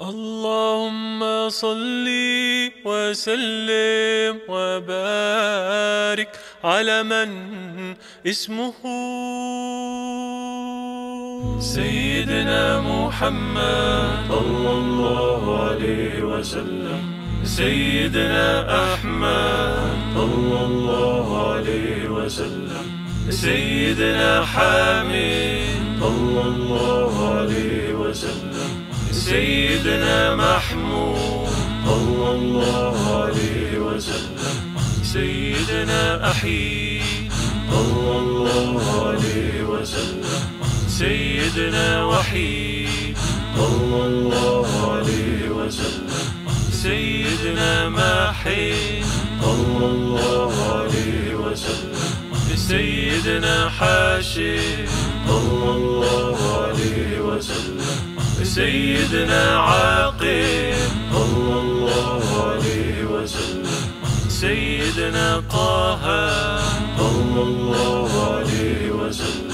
اللهم صل وسلم وبارك على من اسمه سيدنا محمد صلى الله عليه وسلم. سيدنا أحمد صلى الله عليه وسلم. سيدنا حامد صلى الله عليه وسلم. سيدنا محمود. صلى الله عليه وسلم. سيدنا أحيي صلى الله عليه وسلم. سيدنا وحيد. صلى الله عليه وسلم. سيدنا ماحي صلى الله عليه وسلم. سيدنا حاشي صلى الله سيدنا عاقب. صلى الله عليه وسلم سيدنا طه. صلى الله عليه وسلم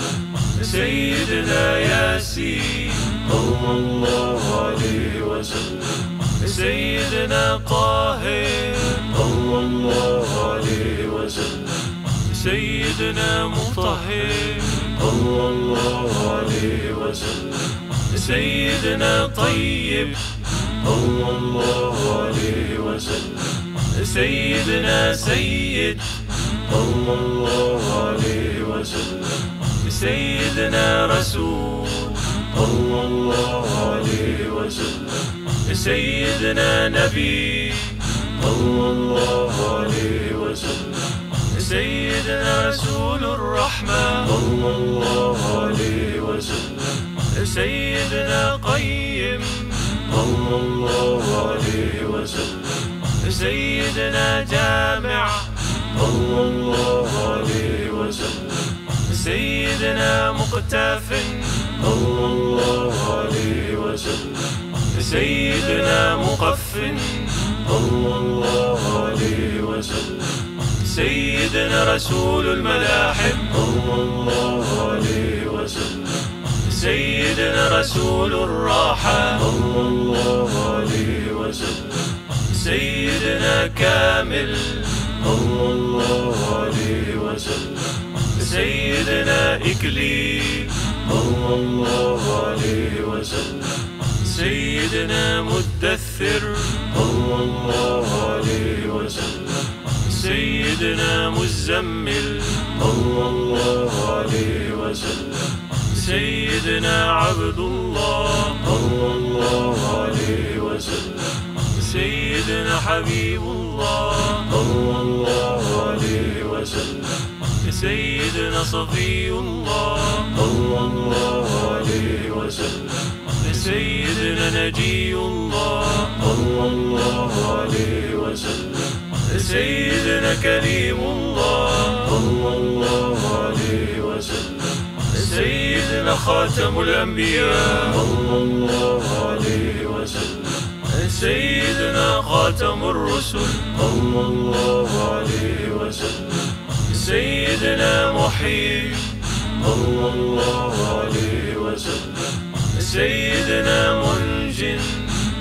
سيدنا ياسين. صلى الله عليه وسلم سيدنا طاهر. صلى الله عليه وسلم سيدنا مطهر. صلى الله عليه وسلم سيدنا طيب. صلى الله عليه وسلم سيدنا سيد. صلى الله عليه وسلم سيدنا رسول. صلى الله عليه وسلم سيدنا نبي. صلى الله عليه وسلم سيدنا رسول الرحمة. صلى الله عليه وسلم سيدنا قيم. صلى الله عليه وسلم. سيدنا جامع. صلى الله عليه وسلم. سيدنا مقتف. صلى الله عليه وسلم. سيدنا مقفن صلى الله عليه وسلم. سيدنا رسول الملاحم. صلى الله عليه وسلم سيدنا رسول الراحة صلى الله عليه وسلم. سيدنا كامل. صلى الله عليه وسلم. سيدنا إكليل. صلى الله عليه وسلم. سيدنا مدثر. صلى الله عليه وسلم. سيدنا مزمل. صلى الله عليه وسلم. سيدنا عبد الله. صلى الله عليه وسلم. سيدنا حبيب الله. صلى الله عليه وسلم. سيدنا صفي الله. صلى الله عليه وسلم. سيدنا نجي الله. صلى الله عليه وسلم. سيدنا كريم الله. صلى الله عليه وسلم. سيدنا خاتم الأنبياء. صلى الله عليه وسلم سيدنا خاتم الرسل. صلى الله عليه وسلم سيدنا محيي صلى الله عليه وسلم سيدنا منجن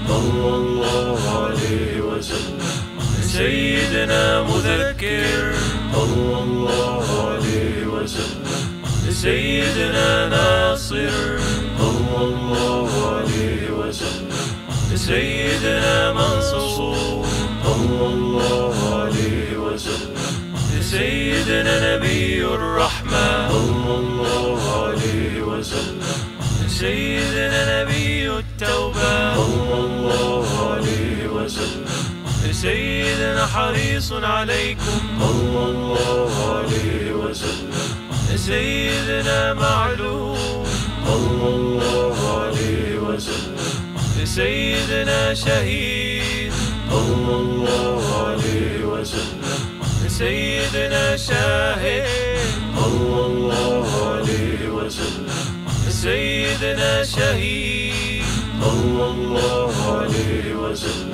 صلى الله عليه وسلم سيدنا مذكر. صلى الله عليه وسلم سيدنا ناصر. صلى الله عليه وسلم. سيدنا منصور. صلى الله عليه وسلم. سيدنا نبي الرحمة صلى الله عليه وسلم. سيدنا نبي التوبة. صلى الله عليه وسلم. سيدنا حريص عليكم. صلى الله عليه وسلم. سيدنا معلوم. صلى الله عليه وسلم. سيدنا شهيد. صلى الله عليه وسلم. سيدنا شاهد. صلى الله عليه وسلم. سيدنا شهيد. صلى الله عليه وسلم.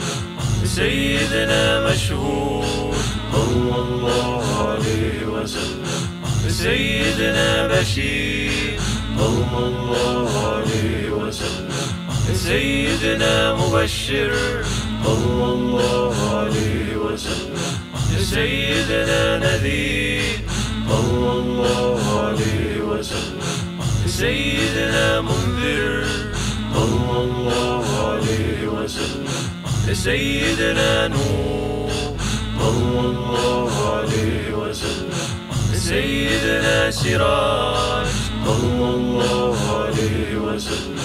سيدنا مشهود. صلى الله عليه وسلم سيدنا بشير. صلى الله عليه وسلم. سيدنا مبشر. صلى الله عليه وسلم. سيدنا نذير. صلى الله عليه وسلم. سيدنا منذر. صلى الله عليه وسلم. سيدنا نور. صلى الله عليه وسلم. سيدنا سراج. صلى الله عليه وسلم.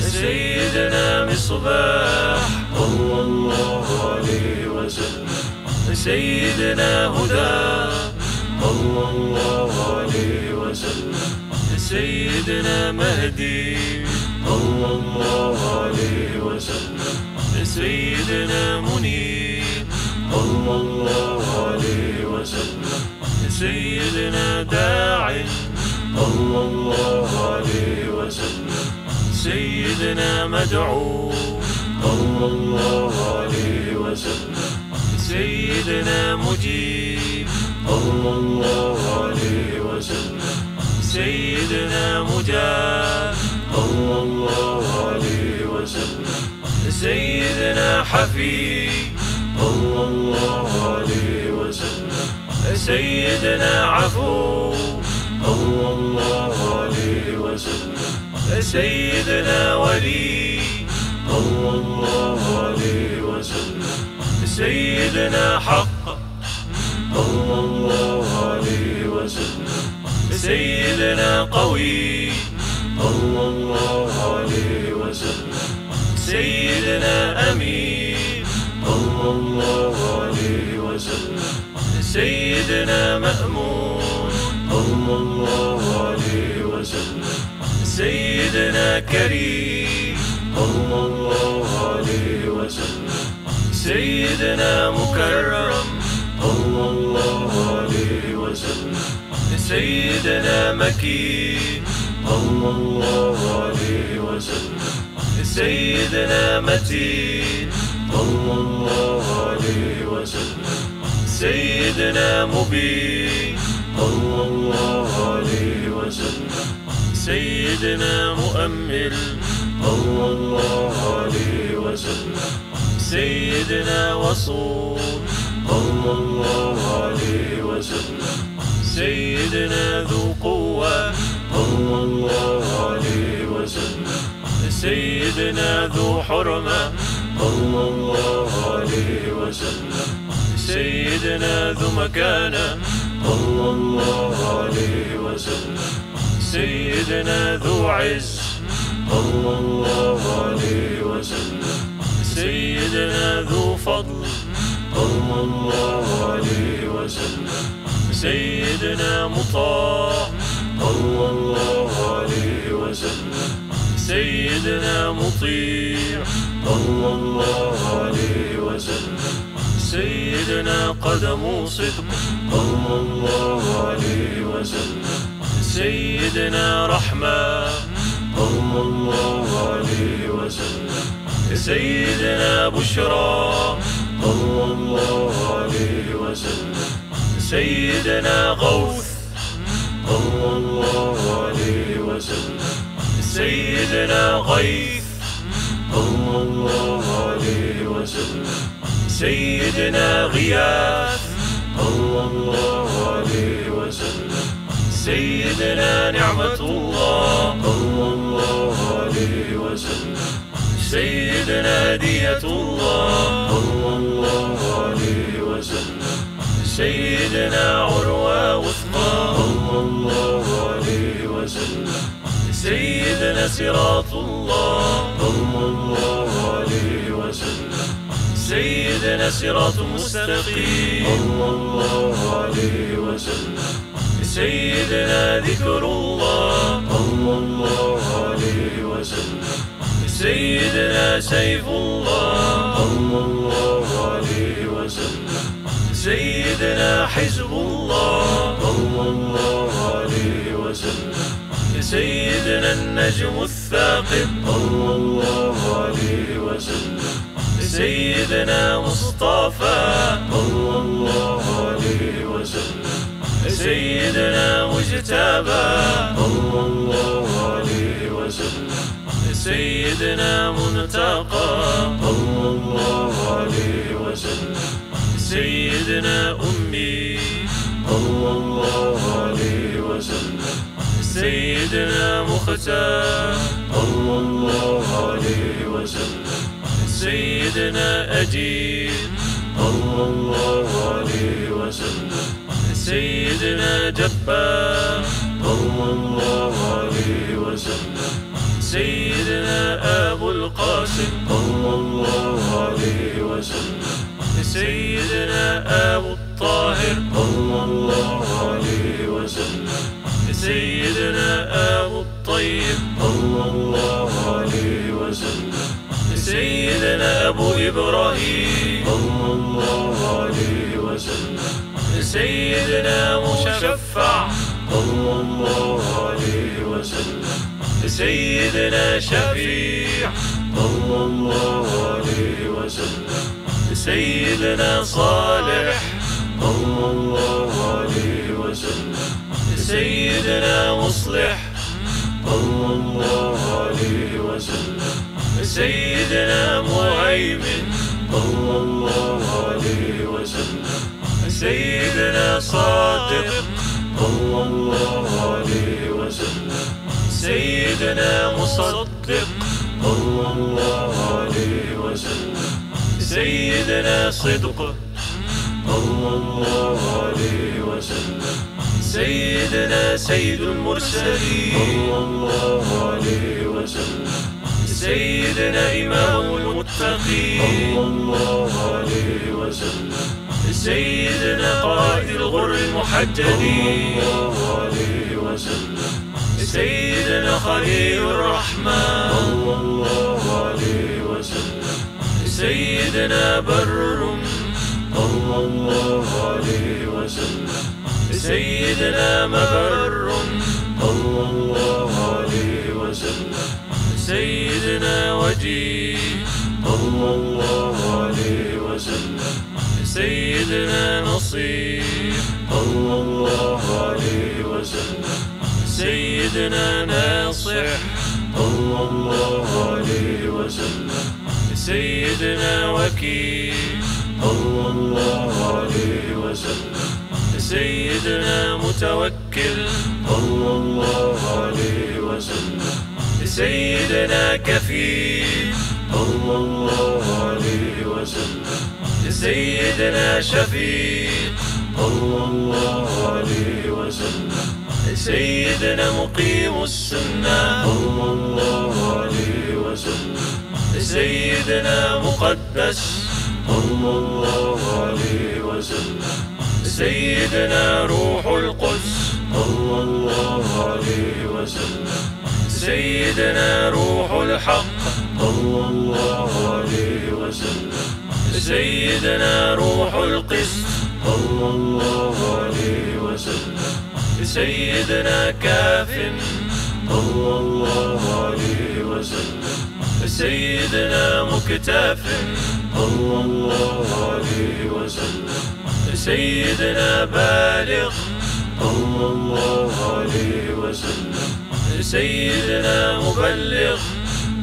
سيدنا مصباح. صلى الله عليه وسلم. سيدنا هدى. صلى الله عليه وسلم. سيدنا مهدي. صلى الله عليه وسلم. سيدنا منير صلى الله عليه وسلم سيدنا داع صلى الله عليه وسلم. سيدنا مدعو. صلى الله عليه وسلم. سيدنا مجيب. صلى الله عليه وسلم. سيدنا مجاب. صلى الله عليه وسلم. سيدنا حفيظ. صلى الله عليه وسلم. سيدنا عفو. صلى الله عليه وسلم. سيدنا ولي. صلى الله عليه وسلم. سيدنا حق. صلى الله عليه وسلم. سيدنا قوي. صلى الله سيدنا مأمون. صلى الله عليه وسلم. سيدنا كريم. صلى الله عليه وسلم. سيدنا مكرم. صلى الله عليه وسلم. سيدنا مكين. صلى الله عليه وسلم. سيدنا متين. صلى الله عليه وسلم. سيدنا مبين. صلى الله عليه وسلم سيدنا مؤمل. صلى الله عليه وسلم سيدنا وصول. صلى الله عليه وسلم سيدنا ذو قوة. صلى الله عليه وسلم سيدنا ذو حرمة. صلى الله عليه وسلم سيدنا ذو مكانة صلى الله عليه وسلم سيدنا ذو عز. صلى الله عليه وسلم سيدنا ذو فضل. صلى الله عليه وسلم سيدنا مطاع. صلى الله عليه وسلم سيدنا مطيع. صلى الله عليه وسلم سيدنا قدم صدق. صلى الله عليه وسلم. سيدنا رحمة. صلى الله عليه وسلم. سيدنا بشرى. صلى الله عليه وسلم. سيدنا غوث. صلى الله عليه وسلم. سيدنا غيث. صلى الله عليه وسلم. سيدنا غياث. صلى الله عليه وسلم. سيدنا نعمة الله. صلى الله عليه وسلم. سيدنا دية الله. صلى الله عليه وسلم. سيدنا عروة وثقى. صلى الله عليه وسلم. سيدنا صراط الله. صلى الله عليه وسلم. سيدنا صراط مستقيم. صلى الله عليه وسلم سيدنا ذكر الله. صلى الله عليه وسلم سيدنا سيف الله. صلى الله عليه وسلم سيدنا حزب الله. صلى الله عليه وسلم سيدنا النجم الثاقب. صلى الله عليه وسلم سيدنا مصطفى. صلى الله عليه وسلم. سيدنا مجتبى. صلى الله عليه وسلم. سيدنا منتقى. صلى الله عليه وسلم. سيدنا أمي. صلى الله عليه وسلم. سيدنا مختار. صلى الله سيدنا أجيب. صلى الله عليه وسلم سيدنا جبار. صلى الله عليه وسلم سيدنا أبو القاسم. صلى الله عليه وسلم سيدنا أبو الطاهر. صلى الله عليه وسلم سيدنا أبو الطيب. صلى الله أبو إبراهيم. صلى الله عليه وسلم سيدنا مشفع. صلى الله عليه وسلم سيدنا شفيع. صلى الله عليه وسلم سيدنا صالح. صلى الله عليه وسلم سيدنا مصلح. صلى الله عليه وسلم سيدنا مهيمن. صلى الله عليه وسلم سيدنا صادق. صلى الله عليه وسلم سيدنا مصدق. صلى الله عليه وسلم سيدنا صدق. صلى الله عليه وسلم سيدنا سيد المرسلين. صلى الله عليه وسلم سيدنا إمام المتقين. الله عليه وسلم سيدنا قائد الغر المحجلين الله عليه وسلم سيدنا خليل الرحمن. الله عليه وسلم سيدنا بر الله عليه وسلم سيدنا مبر الله عليه وسلم سيدنا وجيه. صلى الله عليه وسلم سيدنا نصير صلى الله عليه وسلم سيدنا ناصح. صلى الله عليه وسلم سيدنا وكيل. صلى الله عليه وسلم سيدنا متوكل. صلى الله عليه وسلم. سيدنا كفيل. صلى الله عليه وسلم. سيدنا شفيق صلى الله عليه وسلم. سيدنا مقيم السنة. صلى الله عليه وسلم. سيدنا مقدس. صلى الله عليه وسلم. سيدنا روح القدس. صلى الله عليه وسلم. سيدنا روح الحق. صلى الله عليه وسلم سيدنا روح القسط. صلى الله عليه وسلم سيدنا كاف. صلى الله عليه وسلم سيدنا مكتاف. صلى الله عليه وسلم سيدنا بالغ. صلى الله عليه وسلم سيدنا مبلغ.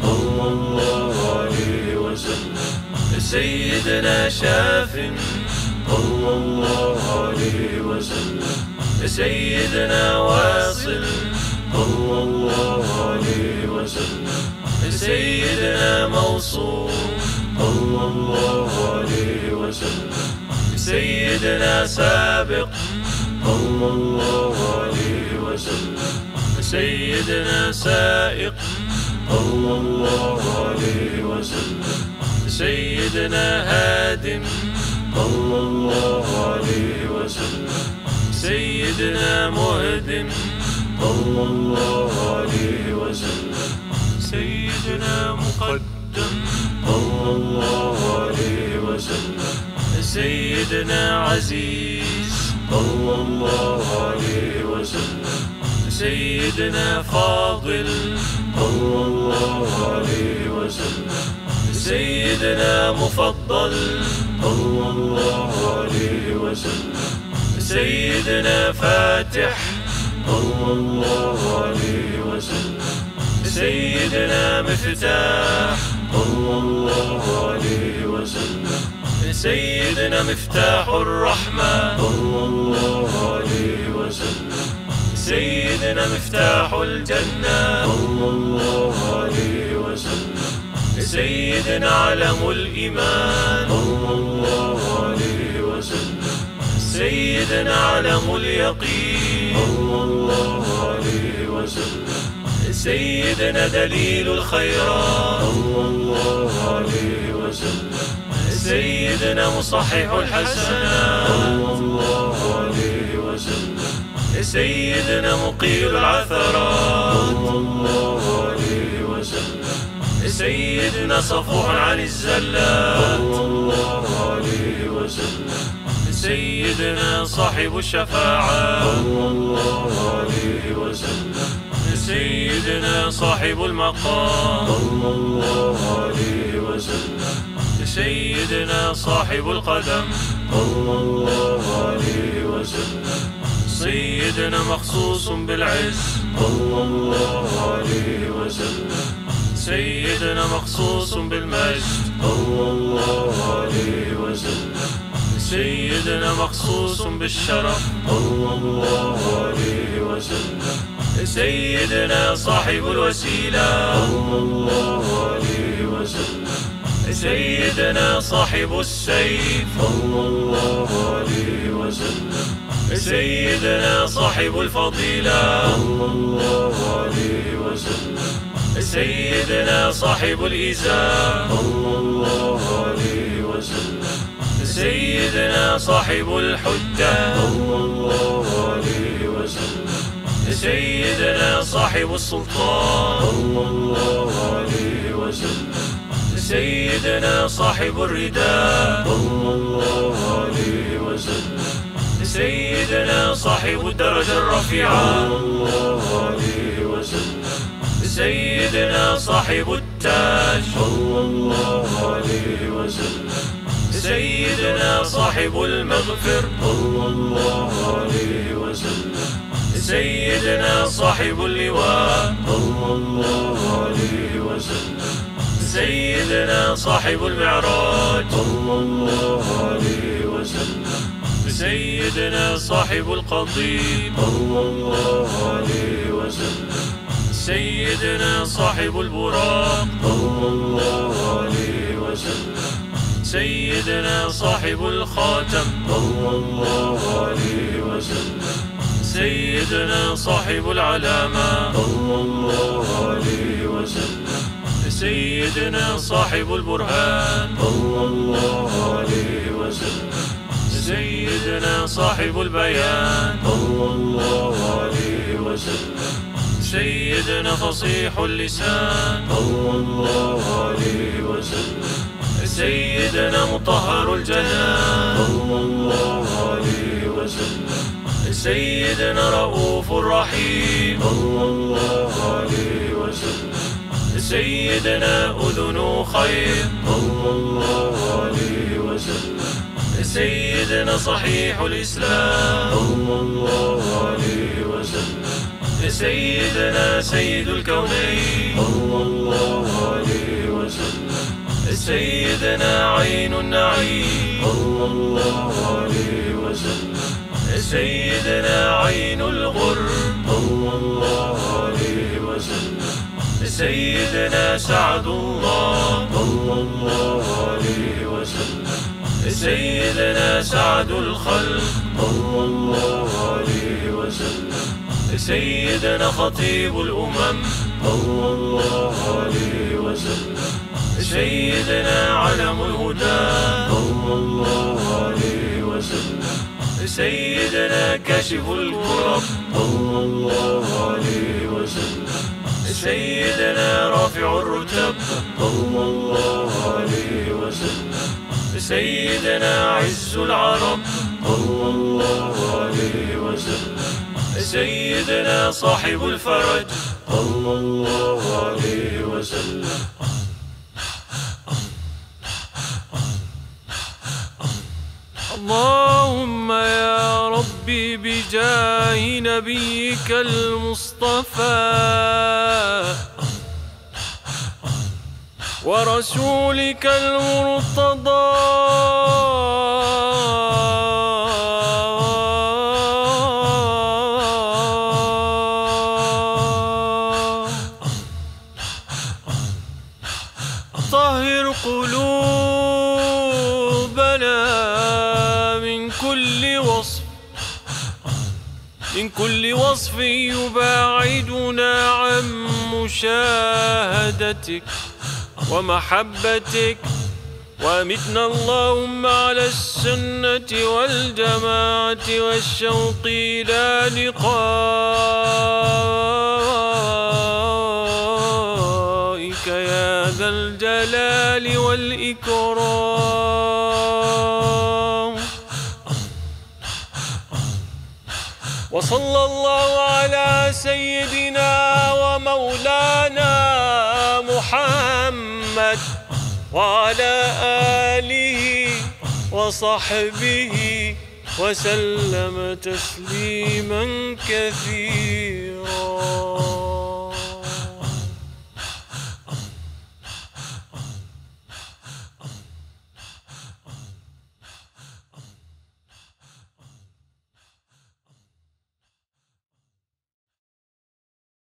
صلى الله عليه وسلم. سيدنا شاف. صلى الله عليه وسلم. سيدنا واصل. صلى الله عليه وسلم. سيدنا موصول. صلى الله عليه وسلم. سيدنا سابق. صلى الله عليه وسلم. سيدنا سائق. صلى الله عليه وسلم. سيدنا هادم. صلى الله عليه وسلم. سيدنا مهدم. صلى الله عليه وسلم. سيدنا مقدم. صلى الله عليه وسلم. سيدنا عزيز. صلى الله عليه وسلم. سيدنا فاضل. الله عليه وسلم سيدنا مفضل. الله عليه وسلم سيدنا فاتح. الله عليه وسلم سيدنا مفتاح. الله عليه وسلم سيدنا مفتاح الرحمة الله عليه وسلم سيدنا مفتاح الجنة. صلى الله عليه وسلم. سيدنا علم الإيمان. صلى الله عليه وسلم. سيدنا علم اليقين. صلى الله عليه وسلم. سيدنا دليل الخيرات. صلى الله عليه وسلم. سيدنا مصحح الحسنات. صلى الله عليه وسلم سيدنا مقيل العثرات الله عليه وسلم سيدنا صفوح عن الزلات الله عليه وسلم سيدنا صاحب الشفاعة. الله عليه وسلم سيدنا صاحب المقام. الله عليه وسلم سيدنا صاحب القدم. الله سيدنا مخصوص بالعز. صلى الله عليه وسلم سيدنا مخصوص بالمجد. صلى الله عليه وسلم سيدنا مخصوص بالشرف. صلى الله عليه وسلم سيدنا صاحب الوسيلة. صلى الله عليه وسلم سيدنا صاحب السيف. صلى الله عليه وسلم سيدنا صاحب الفضيلة. الله عليه وسلم سيدنا صاحب الإزار. صلى الله عليه وسلم سيدنا صاحب الحجة. الله عليه وسلم سيدنا صاحب السلطان. الله عليه وسلم سيدنا صاحب الرداء. الله عليه وسلم سيدنا صاحب الدرجة الرفيعة. الله عليه وسلم سيدنا صاحب التاج. صلى الله عليه وسلم سيدنا صاحب المغفر. صلى الله عليه وسلم سيدنا صاحب اللواء. صلى الله عليه وسلم سيدنا صاحب المعراج. صلى الله عليه وسلم سيدنا صاحب القضيب. الله عليه وسلم سيدنا صاحب البراق. الله عليه وسلم سيدنا صاحب الخاتم. الله عليه وسلم سيدنا صاحب العلامة. الله عليه وسلم سيدنا صاحب البرهان. الله عليه وسلم سيدنا صاحب البيان. صلى الله عليه وسلم. سيدنا فصيح اللسان. صلى الله عليه وسلم. سيدنا مطهر الجنان. صلى الله عليه وسلم. سيدنا رؤوف رحيم صلى الله عليه وسلم. سيدنا أذن خير. صلى الله عليه وسلم. سيدنا صحيح الإسلام. صلى الله عليه وسلم سيدنا سيد الكونين. صلى الله عليه وسلم سيدنا عين النعيم. صلى الله عليه وسلم سيدنا عين الغر. صلى الله عليه وسلم سيدنا سعد الله. صلى الله عليه وسلم سيدنا سعد الخلق. صلى الله عليه وسلم سيدنا خطيب الأمم. صلى الله عليه وسلم سيدنا علم الهدى. صلى الله عليه وسلم سيدنا كاشف الكرب صلى الله عليه وسلم سيدنا رافع الرتب. صلى الله عليه وسلم سيدنا عز العرب. صلى الله عليه وسلم. سيدنا صاحب الفرج. صلى الله عليه وسلم اللهم يا ربي بجاه نبيك المصطفى. ورسولك المرتضى. طهر قلوبنا من كل وصف من كل وصف يباعدنا عن مشاهدتك. ومحبتك وامتنا اللهم على السنة والجماعة والشوق إلى لقائك يا ذا الجلال والإكرام. وصلى الله على سيدنا ومولانا وعلى آله وصحبه وسلم تسليما كثيرا.